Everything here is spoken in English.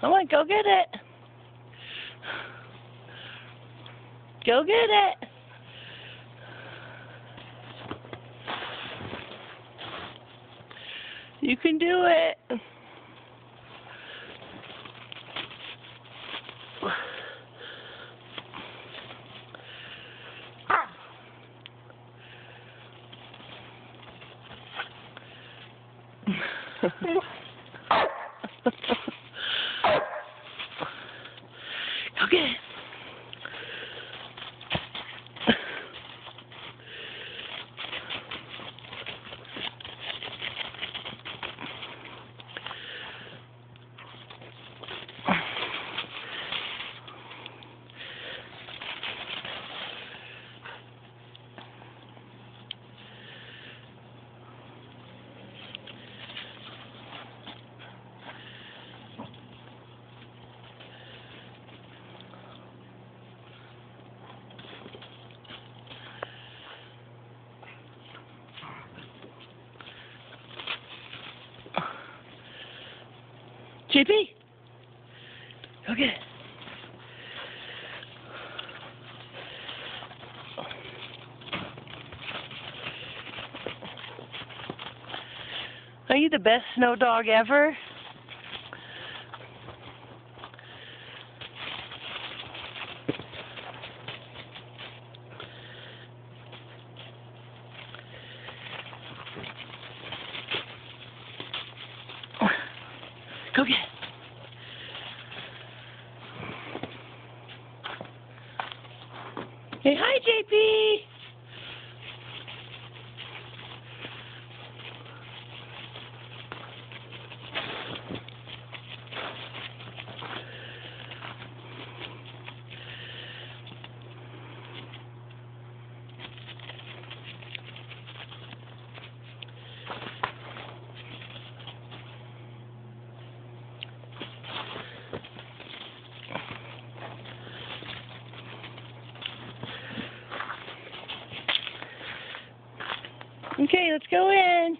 Come on, go get it. Go get it. You can do it. Go get get it. Are you the best snow dog ever? Go get it. Hey, hi, JP. Okay, let's go in.